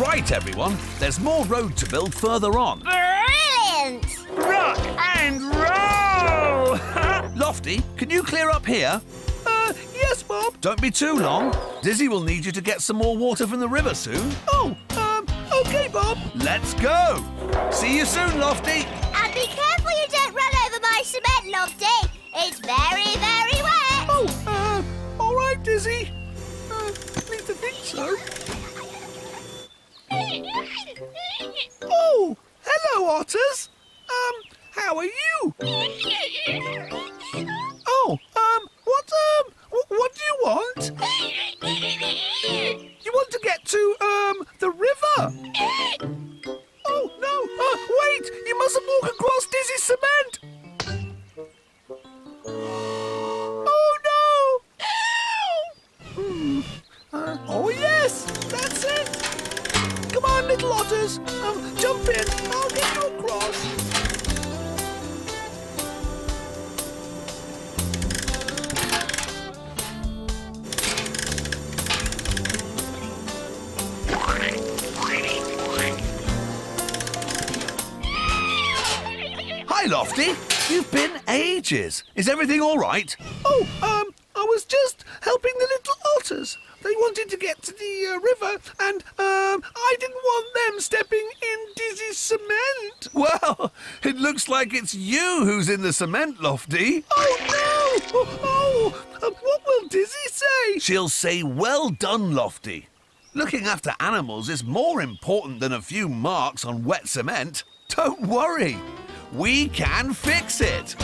Right, everyone. There's more road to build further on. Brilliant! Rock and roll! Lofty, can you clear up here? Uh, yes, Bob. Don't be too long. Dizzy will need you to get some more water from the river soon. Oh, um, okay, Bob. Let's go. See you soon, Lofty. And be careful you don't run over my cement, Lofty. It's very, very wet. Oh, uh, all right, Dizzy. Uh, I need to think so. Oh, hello, otters. Um, how are you? Oh, um, what, um, what do you want? You want to get to, um, the river? Oh, no, uh, wait, you mustn't walk across dizzy cement. Oh, no! Hmm, uh, oh, yes, that's little otters, um, jump in, I'll get you across. Hi, Lofty. You've been ages. Is everything all right? Oh, um, I was just helping the little otters. They wanted to get to the uh, river, and um, I didn't stepping in Dizzy's cement. Well, it looks like it's you who's in the cement, Lofty. Oh no! Oh, oh what will Dizzy say? She'll say, "Well done, Lofty." Looking after animals is more important than a few marks on wet cement. Don't worry, we can fix it.